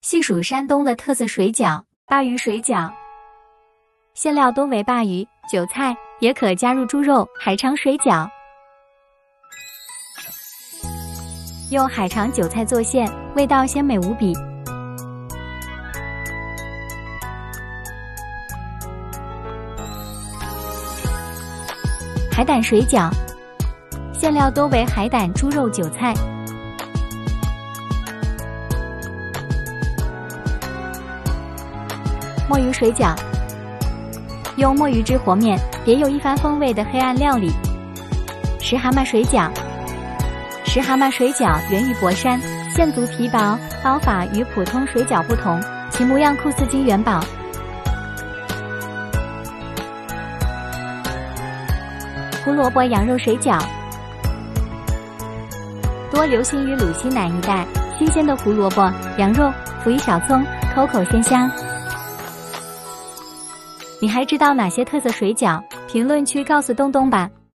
细数山东的特色水饺——鲅鱼水饺，馅料多为鲅鱼、韭菜，也可加入猪肉。海肠水饺用海肠、韭菜做馅，味道鲜美无比。海胆水饺，馅料多为海胆、猪肉、韭菜。墨鱼水饺，用墨鱼汁和面，别有一番风味的黑暗料理。石蛤蟆水饺，石蛤蟆水饺源于博山，馅足皮薄，包法与普通水饺不同，其模样酷似金元宝。胡萝卜羊肉水饺，多流行于鲁西南一带，新鲜的胡萝卜、羊肉，辅以小葱，口口鲜香。你还知道哪些特色水饺？评论区告诉东东吧。